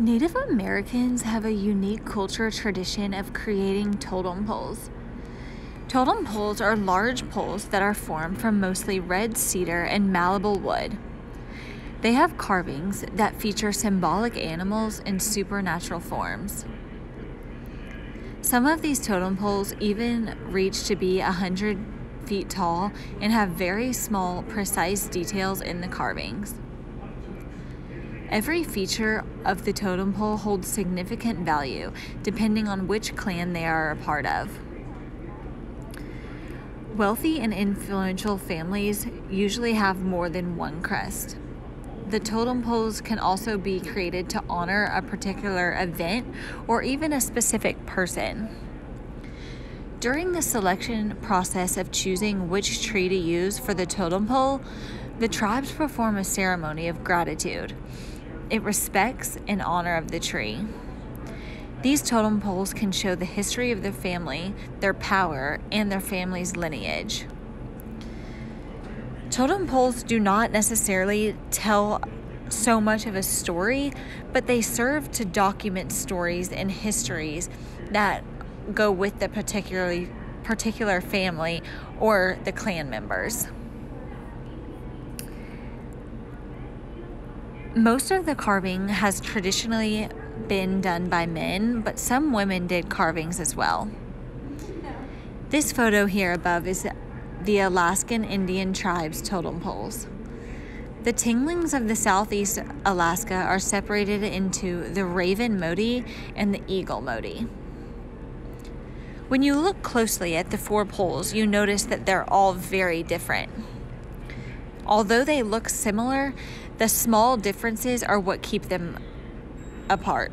Native Americans have a unique culture tradition of creating totem poles. Totem poles are large poles that are formed from mostly red cedar and malleable wood. They have carvings that feature symbolic animals and supernatural forms. Some of these totem poles even reach to be 100 feet tall and have very small, precise details in the carvings. Every feature of the totem pole holds significant value depending on which clan they are a part of. Wealthy and influential families usually have more than one crest. The totem poles can also be created to honor a particular event or even a specific person. During the selection process of choosing which tree to use for the totem pole, the tribes perform a ceremony of gratitude it respects and honor of the tree. These totem poles can show the history of their family, their power, and their family's lineage. Totem poles do not necessarily tell so much of a story, but they serve to document stories and histories that go with the particularly particular family or the clan members. Most of the carving has traditionally been done by men, but some women did carvings as well. This photo here above is the Alaskan Indian tribe's totem poles. The Tlingits of the southeast Alaska are separated into the raven modi and the eagle modi. When you look closely at the four poles, you notice that they're all very different. Although they look similar, the small differences are what keep them apart.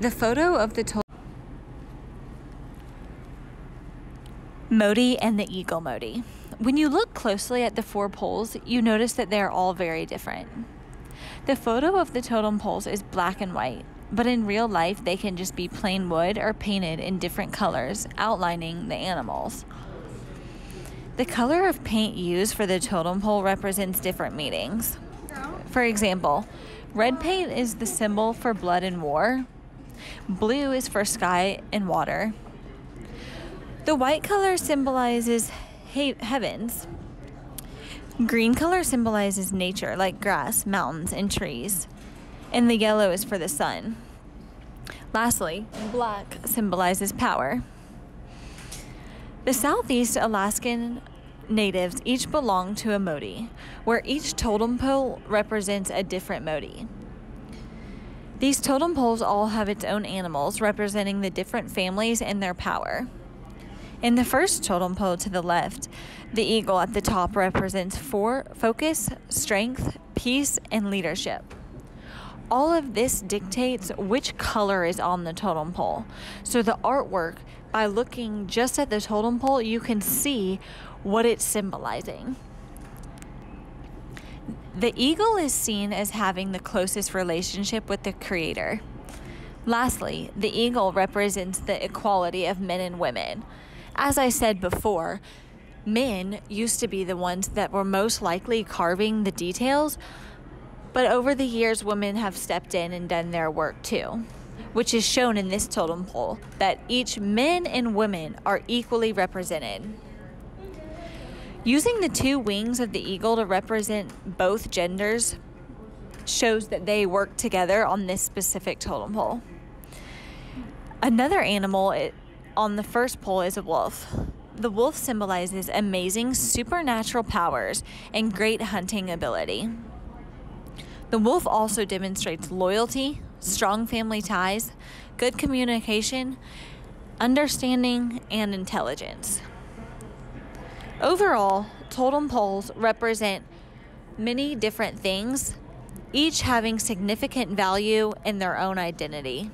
The photo of the to- Modi and the Eagle Modi. When you look closely at the four poles, you notice that they are all very different. The photo of the totem poles is black and white, but in real life they can just be plain wood or painted in different colors, outlining the animals. The color of paint used for the totem pole represents different meanings. For example, red paint is the symbol for blood and war, blue is for sky and water. The white color symbolizes he- heavens. Green color symbolizes nature, like grass, mountains, and trees. And the yellow is for the sun. Lastly, black symbolizes power. The Southeast Alaskan natives each belong to a Modi, where each totem pole represents a different Modi. These totem poles all have its own animals representing the different families and their power. In the first totem pole to the left, the eagle at the top represents four focus, strength, peace, and leadership. All of this dictates which color is on the totem pole. So the artwork, by looking just at the totem pole, you can see what it's symbolizing. The eagle is seen as having the closest relationship with the creator. Lastly, the eagle represents the equality of men and women. As I said before, men used to be the ones that were most likely carving the details, but over the years, women have stepped in and done their work too, which is shown in this totem pole that each men and women are equally represented. Using the two wings of the eagle to represent both genders shows that they work together on this specific totem pole. Another animal eh, on the first pole is a wolf. The wolf symbolizes amazing supernatural powers and great hunting ability. The wolf also demonstrates loyalty, strong family ties, good communication, understanding, and intelligence. Overall, totem poles represent many different things, each having significant value in their own identity.